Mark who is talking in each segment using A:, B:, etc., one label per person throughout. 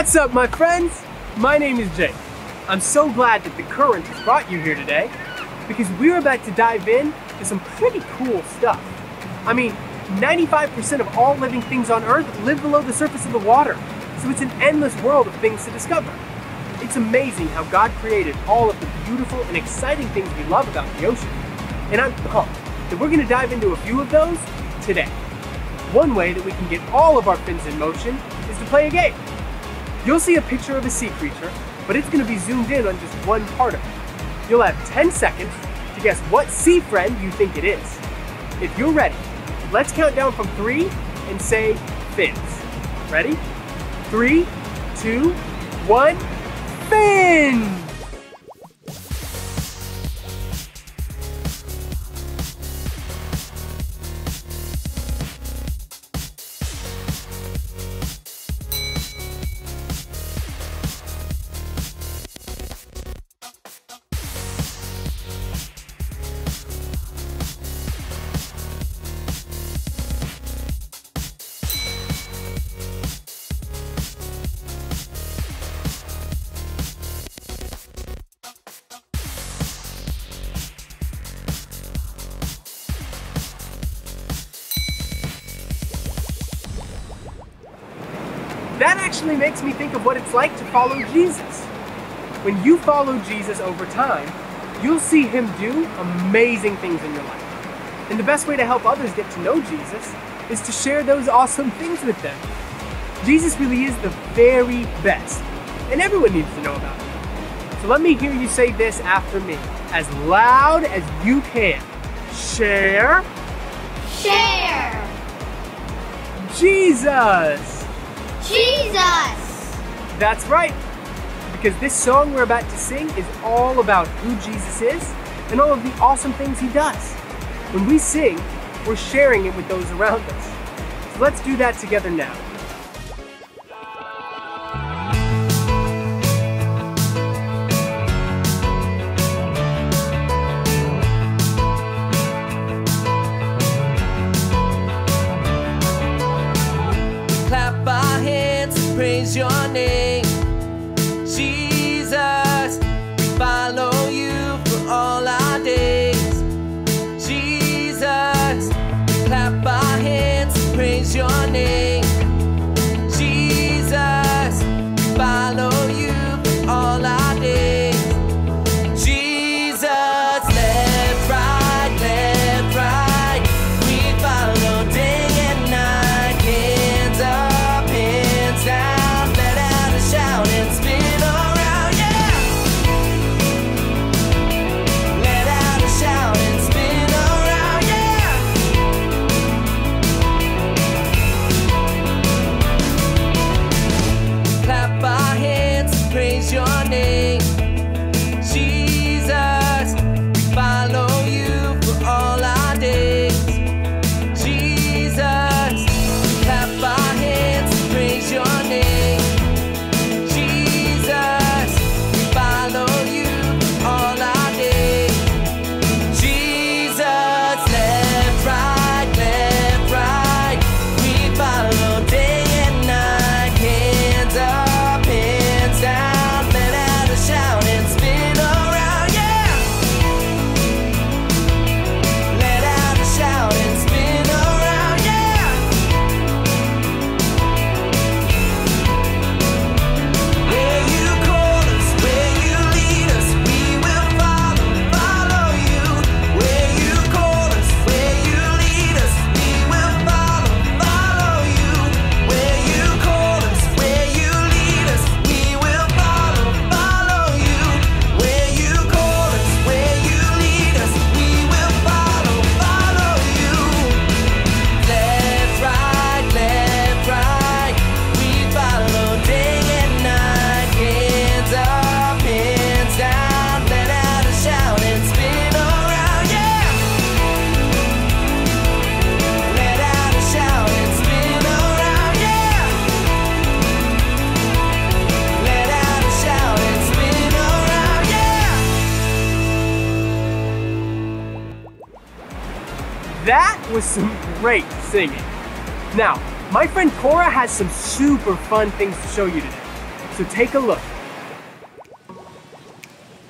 A: What's up, my friends? My name is Jake. I'm so glad that the current has brought you here today because we're about to dive in to some pretty cool stuff. I mean, 95% of all living things on Earth live below the surface of the water, so it's an endless world of things to discover. It's amazing how God created all of the beautiful and exciting things we love about the ocean. And I'm pumped that we're going to dive into a few of those today. One way that we can get all of our fins in motion is to play a game. You'll see a picture of a sea creature, but it's going to be zoomed in on just one part of it. You'll have 10 seconds to guess what sea friend you think it is. If you're ready, let's count down from three and say fins. Ready? Three, two, one, fin! Actually makes me think of what it's like to follow Jesus. When you follow Jesus over time, you'll see him do amazing things in your life. And the best way to help others get to know Jesus is to share those awesome things with them. Jesus really is the very best, and everyone needs to know about him. So let me hear you say this after me, as loud as you can. Share
B: Share!
A: Jesus!
B: Jesus!
A: That's right. Because this song we're about to sing is all about who Jesus is and all of the awesome things he does. When we sing, we're sharing it with those around us. So let's do that together now. Was some great singing. Now, my friend Cora has some super fun things to show you today.
C: So take a look.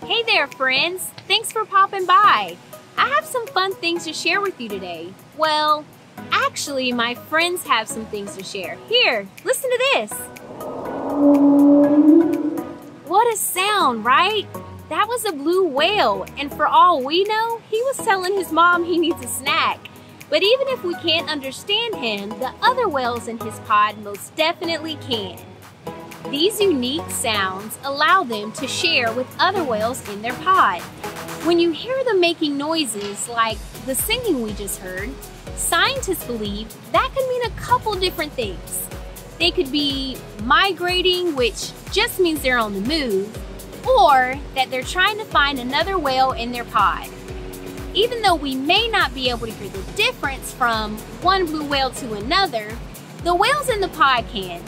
B: Hey there, friends. Thanks for popping by. I have some fun things to share with you today. Well, actually, my friends have some things to share. Here, listen to this. What a sound, right? That was a blue whale, and for all we know, he was telling his mom he needs a snack. But even if we can't understand him, the other whales in his pod most definitely can. These unique sounds allow them to share with other whales in their pod. When you hear them making noises like the singing we just heard, scientists believe that could mean a couple different things. They could be migrating, which just means they're on the move, or that they're trying to find another whale in their pod. Even though we may not be able to hear the difference from one blue whale to another, the whales in the pod can.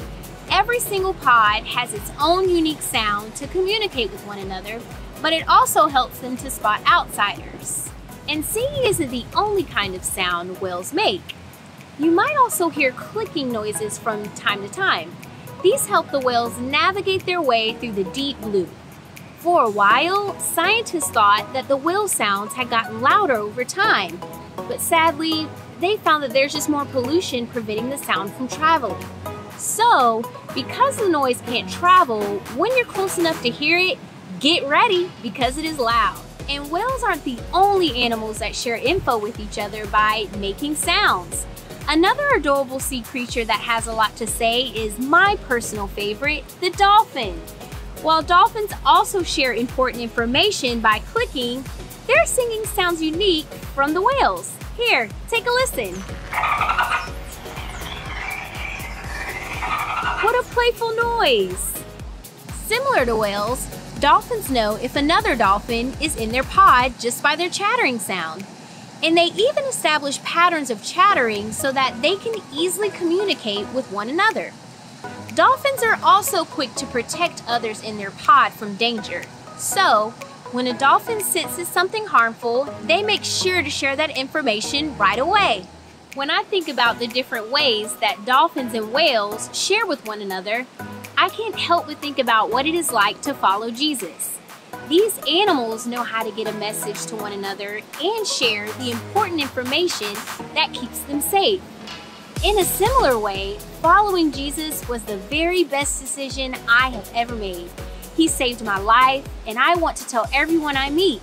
B: Every single pod has its own unique sound to communicate with one another, but it also helps them to spot outsiders. And singing isn't the only kind of sound whales make. You might also hear clicking noises from time to time. These help the whales navigate their way through the deep blue. For a while, scientists thought that the whale sounds had gotten louder over time, but sadly, they found that there's just more pollution preventing the sound from traveling. So, because the noise can't travel, when you're close enough to hear it, get ready because it is loud. And whales aren't the only animals that share info with each other by making sounds. Another adorable sea creature that has a lot to say is my personal favorite, the dolphin. While dolphins also share important information by clicking, their singing sounds unique from the whales. Here, take a listen. What a playful noise! Similar to whales, dolphins know if another dolphin is in their pod just by their chattering sound. And they even establish patterns of chattering so that they can easily communicate with one another. Dolphins are also quick to protect others in their pod from danger. So, when a dolphin senses something harmful, they make sure to share that information right away. When I think about the different ways that dolphins and whales share with one another, I can't help but think about what it is like to follow Jesus. These animals know how to get a message to one another and share the important information that keeps them safe. In a similar way, following Jesus was the very best decision I have ever made. He saved my life, and I want to tell everyone I meet.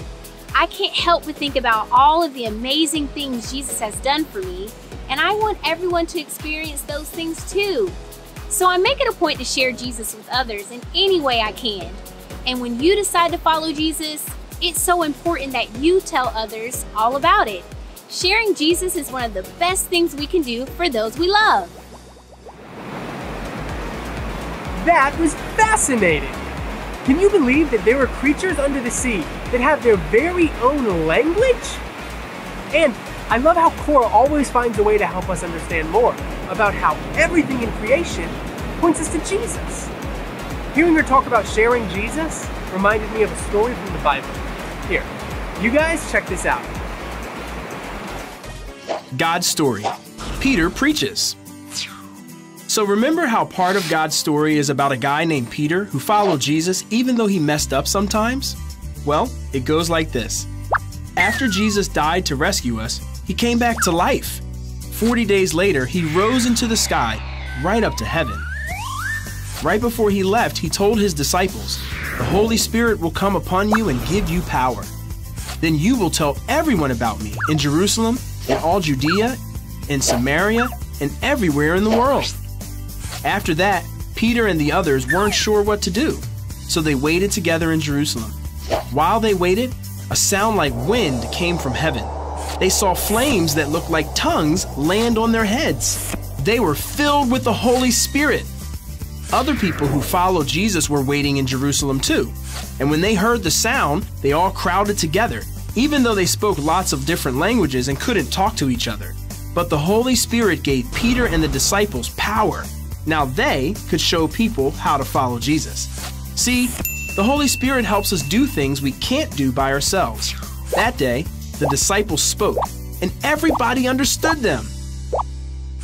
B: I can't help but think about all of the amazing things Jesus has done for me, and I want everyone to experience those things too. So I make it a point to share Jesus with others in any way I can. And when you decide to follow Jesus, it's so important that you tell others all about it. Sharing Jesus is one of the best things we can do for those we love.
C: That was fascinating! Can you believe that there are creatures under the sea that have their very own language? And I love how Cora always finds a way to help us understand more about how everything in creation points us to Jesus. Hearing her talk about sharing Jesus reminded me of a story from the Bible. Here, you guys check this out.
D: God's story. Peter preaches. So remember how part of God's story is about a guy named Peter who followed Jesus even though he messed up sometimes? Well, it goes like this. After Jesus died to rescue us, he came back to life. 40 days later, he rose into the sky, right up to heaven. Right before he left, he told his disciples, The Holy Spirit will come upon you and give you power. Then you will tell everyone about me in Jerusalem, in all Judea, in Samaria, and everywhere in the world. After that, Peter and the others weren't sure what to do, so they waited together in Jerusalem. While they waited, a sound like wind came from heaven. They saw flames that looked like tongues land on their heads. They were filled with the Holy Spirit. Other people who followed Jesus were waiting in Jerusalem too. And when they heard the sound, they all crowded together, even though they spoke lots of different languages and couldn't talk to each other. But the Holy Spirit gave Peter and the disciples power. Now they could show people how to follow Jesus. See, the Holy Spirit helps us do things we can't do by ourselves. That day, the disciples spoke, and everybody understood them.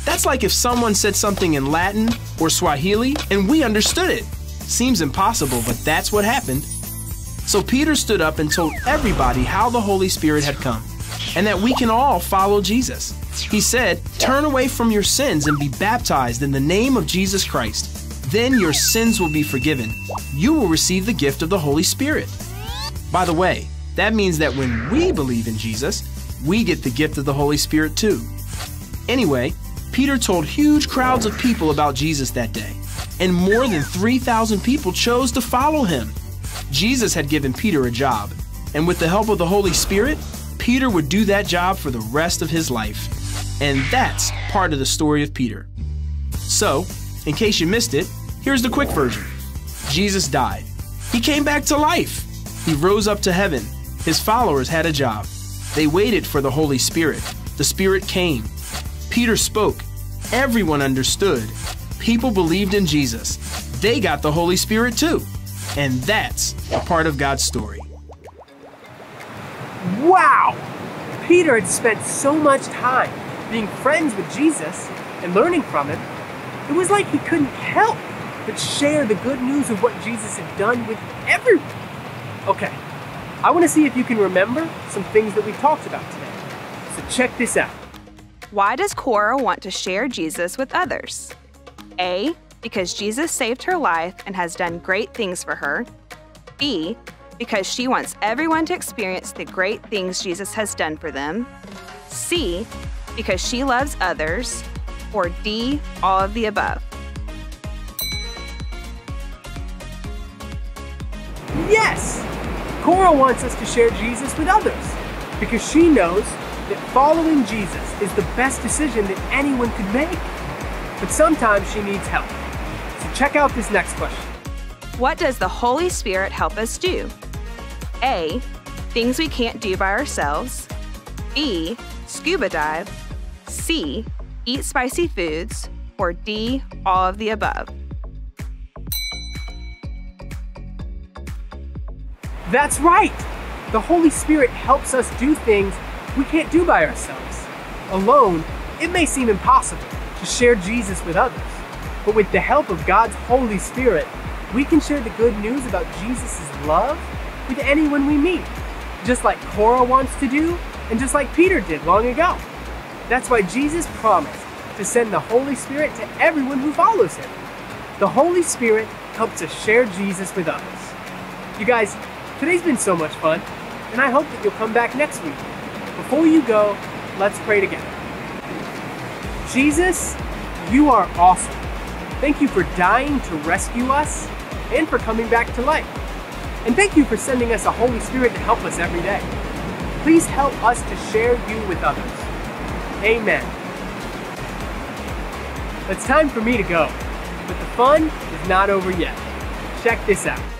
D: That's like if someone said something in Latin or Swahili and we understood it. Seems impossible, but that's what happened. So Peter stood up and told everybody how the Holy Spirit had come and that we can all follow Jesus. He said, Turn away from your sins and be baptized in the name of Jesus Christ. Then your sins will be forgiven. You will receive the gift of the Holy Spirit. By the way, that means that when we believe in Jesus, we get the gift of the Holy Spirit too. Anyway, Peter told huge crowds of people about Jesus that day, and more than 3,000 people chose to follow him. Jesus had given Peter a job, and with the help of the Holy Spirit, Peter would do that job for the rest of his life. And that's part of the story of Peter. So, in case you missed it, here's the quick version Jesus died. He came back to life. He rose up to heaven. His followers had a job. They waited for the Holy Spirit. The Spirit came. Peter spoke. Everyone understood. People believed in Jesus. They got the Holy Spirit too. And that's a part of God's story.
C: Wow! Peter had spent so much time being friends with Jesus and learning from him, it was like he couldn't help but share the good news of what Jesus had done with everyone. Okay, I want to see if you can remember some things that we talked about today. So check this out.
E: Why does Cora want to share Jesus with others? A. Because Jesus saved her life and has done great things for her. B. Because she wants everyone to experience the great things Jesus has done for them. C. Because she loves others. Or D. All of the above.
C: Yes! Cora wants us to share Jesus with others because she knows that following Jesus is the best decision that anyone could make. But sometimes she needs help. Check out this next question.
E: What does the Holy Spirit help us do? A. Things we can't do by ourselves. B. Scuba dive. C. Eat spicy foods. Or D. All of the above.
C: That's right! The Holy Spirit helps us do things we can't do by ourselves. Alone, it may seem impossible to share Jesus with others, but with the help of God's Holy Spirit, we can share the good news about Jesus' love with anyone we meet, just like Cora wants to do, and just like Peter did long ago. That's why Jesus promised to send the Holy Spirit to everyone who follows him. The Holy Spirit helps us share Jesus with others. You guys, today's been so much fun, and I hope that you'll come back next week. Before you go, let's pray together. Jesus, you are awesome. Thank you for dying to rescue us and for coming back to life. And thank you for sending us a Holy Spirit to help us every day. Please help us to share you with others. Amen. It's time for me to go, but the fun is not over yet. Check this out.